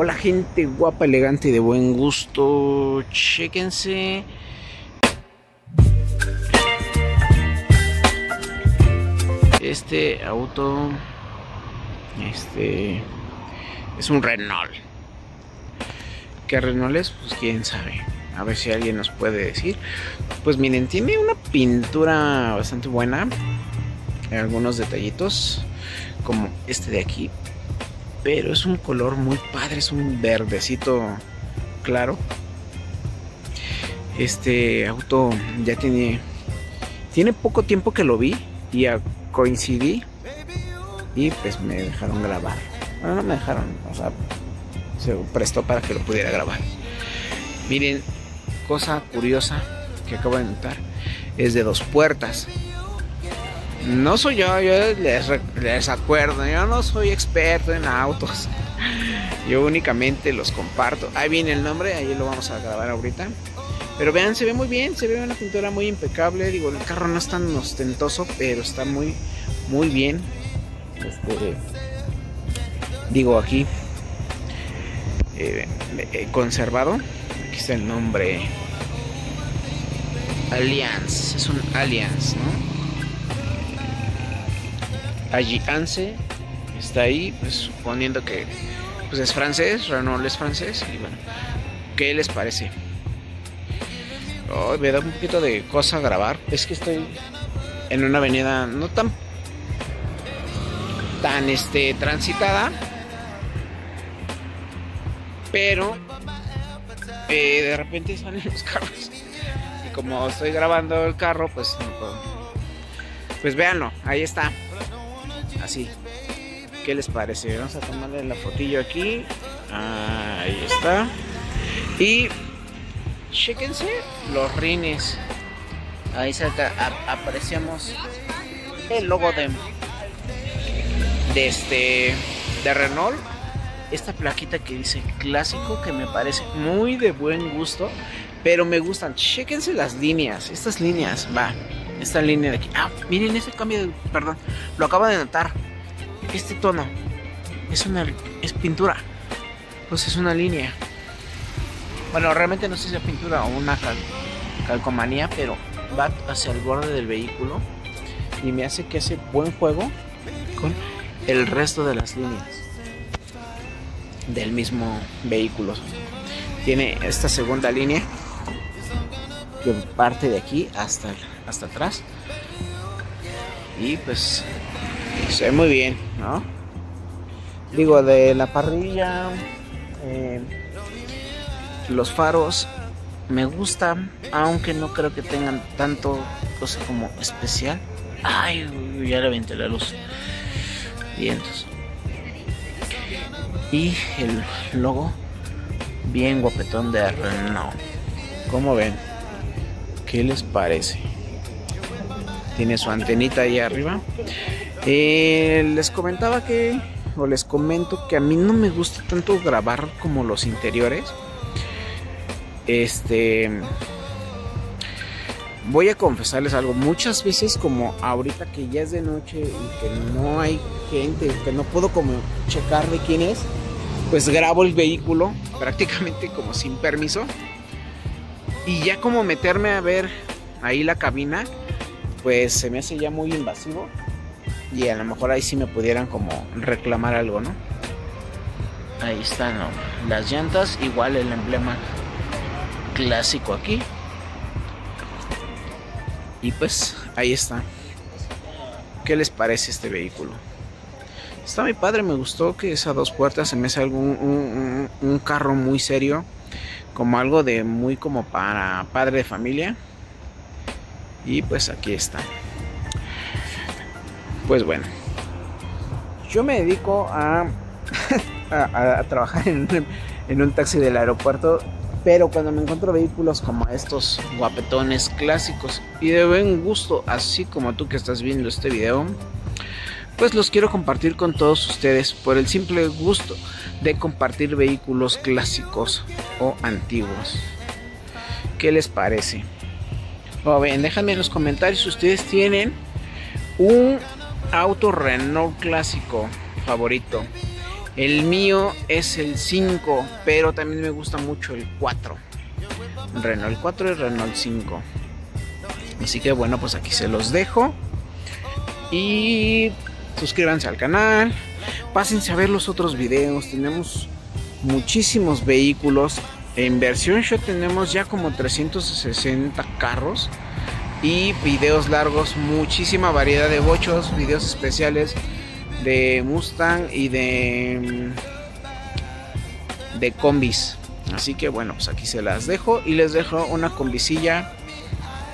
Hola gente guapa, elegante y de buen gusto. Chéquense. Este auto este es un Renault. ¿Qué Renault es? Pues quién sabe. A ver si alguien nos puede decir. Pues miren, tiene una pintura bastante buena. Algunos detallitos. Como este de aquí. Pero es un color muy padre. Es un verdecito claro. Este auto ya tiene. Tiene poco tiempo que lo vi. Y coincidí. Y pues me dejaron grabar. Bueno, no me dejaron. O sea, se prestó para que lo pudiera grabar. Miren, cosa curiosa que acabo de notar es de dos puertas. No soy yo, yo les, les acuerdo, yo no soy experto en autos. Yo únicamente los comparto. Ahí viene el nombre, ahí lo vamos a grabar ahorita. Pero vean, se ve muy bien, se ve una pintura muy impecable. Digo, el carro no es tan ostentoso, pero está muy, muy bien. Este, digo aquí, eh, conservado. Aquí está el nombre. Alliance, es un Alliance, ¿no? Alliance está ahí, pues suponiendo que pues es francés, Renault es francés, y bueno, ¿qué les parece? Oh, me da un poquito de cosa grabar, es que estoy en una avenida no tan tan este transitada pero eh, de repente salen los carros. Y como estoy grabando el carro pues pues véanlo ahí está así. Qué les parece vamos a tomarle la fotillo aquí. Ahí está. Y chequense los rines. Ahí cerca apreciamos el logo de de este de Renault. Esta plaquita que dice clásico que me parece muy de buen gusto pero me gustan. Chequense las líneas estas líneas va esta línea de aquí. Ah miren ese cambio de perdón lo acabo de notar este tono es una es pintura pues es una línea bueno realmente no sé si es pintura o una calcomanía pero va hacia el borde del vehículo y me hace que hace buen juego con el resto de las líneas del mismo vehículo. Tiene esta segunda línea que parte de aquí hasta, hasta atrás. Y pues se ve muy bien, ¿no? Digo, de la parrilla, eh, los faros me gustan, aunque no creo que tengan tanto cosa como especial. Ay, ya le aventé la luz vientos. Y el logo bien guapetón de Renault. Como ven? ¿Qué les parece? Tiene su antenita ahí arriba. Eh, les comentaba que, o les comento que a mí no me gusta tanto grabar como los interiores. Este, voy a confesarles algo. Muchas veces, como ahorita que ya es de noche y que no hay gente, que no puedo como checar de quién es, pues grabo el vehículo prácticamente como sin permiso. Y ya como meterme a ver ahí la cabina, pues se me hace ya muy invasivo. Y a lo mejor ahí sí me pudieran como reclamar algo, ¿no? Ahí están las llantas, igual el emblema clásico aquí. Y pues ahí está. ¿Qué les parece este vehículo? Está mi padre, me gustó que esas dos puertas se me hace algún un, carro muy serio, como algo de muy como para padre de familia. Y pues aquí está. Pues bueno, yo me dedico a, a, trabajar en, en un taxi del aeropuerto pero cuando me encuentro vehículos como estos guapetones clásicos y de buen gusto, así como tú que estás viendo este video, pues los quiero compartir con todos ustedes por el simple gusto de compartir vehículos clásicos o antiguos. ¿Qué les parece? Bien, déjame en los comentarios si ustedes tienen un auto Renault clásico favorito El mío es el 5, pero también me gusta mucho el 4. Renault 4 y Renault 5. Así que bueno, pues aquí se los dejo. Y suscríbanse al canal. Pásense a ver los otros videos. Tenemos muchísimos vehículos. En versión show tenemos ya como 360 carros. Y videos largos, muchísima variedad de bochos, videos especiales de Mustang y de de combis. Así que bueno, pues aquí se las dejo y les dejo una combisilla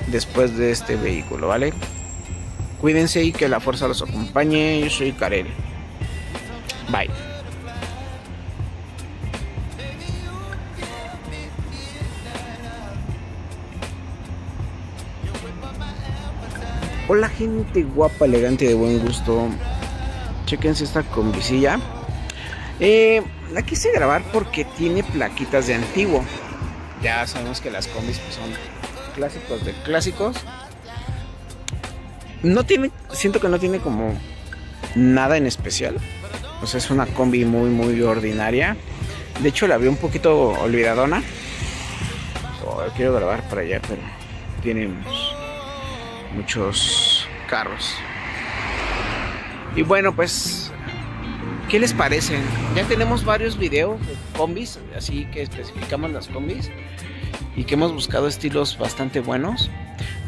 después de este vehículo, ¿vale? Cuídense y que la fuerza los acompañe. Yo soy Karel. Bye. Hola gente guapa, elegante de buen gusto. Chequense esta combisilla. Eh, la quise grabar porque tiene plaquitas de antiguo. Ya sabemos que las combis pues, son clásicos de clásicos. No tiene, siento que no tiene como nada en especial. Pues es una combi muy, muy ordinaria. De hecho, la vi un poquito olvidadona. Oh, quiero grabar para allá, pero tiene muchos carros. Y bueno, pues, ¿qué les parecen? Ya tenemos varios videos de combis, así que especificamos las combis y que hemos buscado estilos bastante buenos.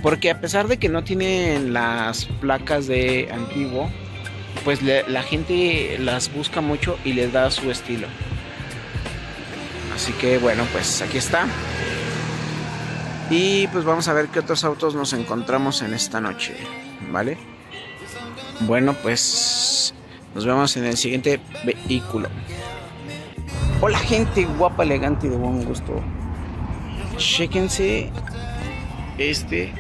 Porque a pesar de que no tienen las placas de antiguo, pues la gente las busca mucho y les da su estilo. Así que bueno, pues aquí está. Y pues vamos a ver qué otros autos nos encontramos en esta noche, ¿vale? Bueno, pues nos vemos en el siguiente vehículo. Hola gente guapa, elegante y de buen gusto. Chéquense este